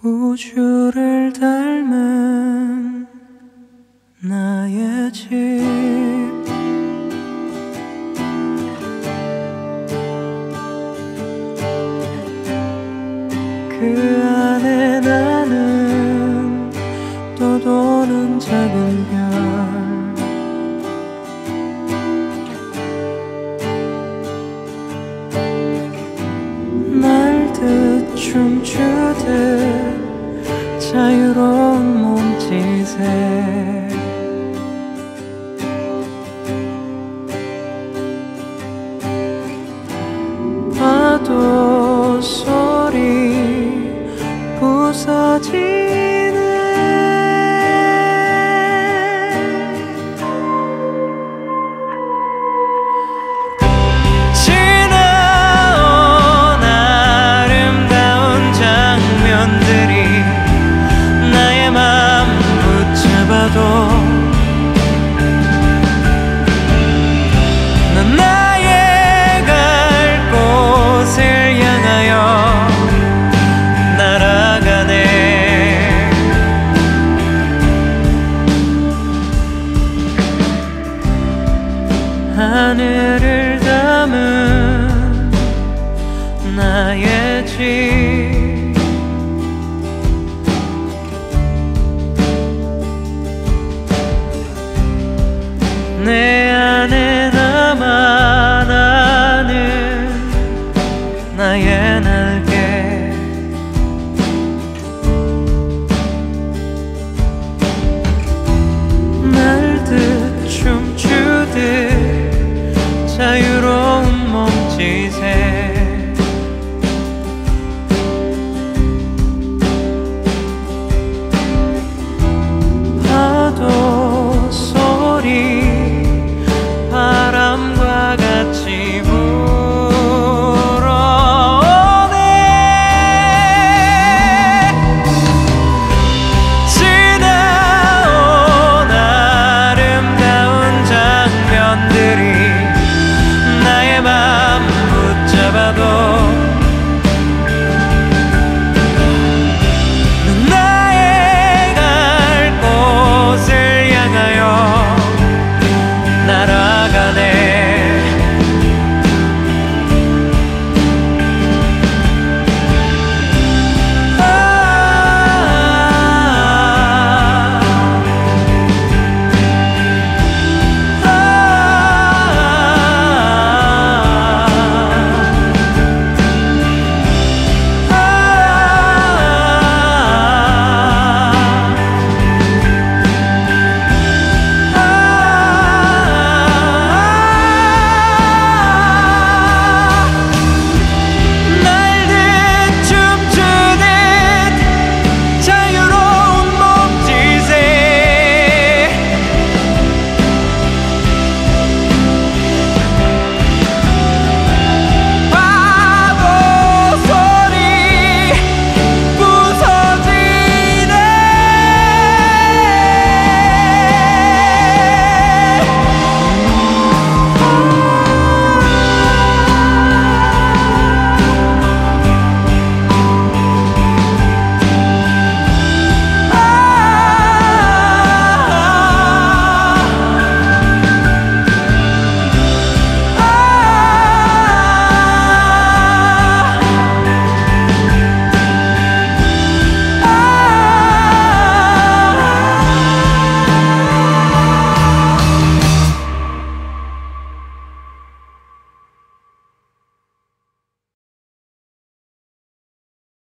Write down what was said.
우주를 닮은 나의 집. 그 안에 나는 또 도는 작은 별 자유로운 몸짓에 하늘을 담은 나의 집.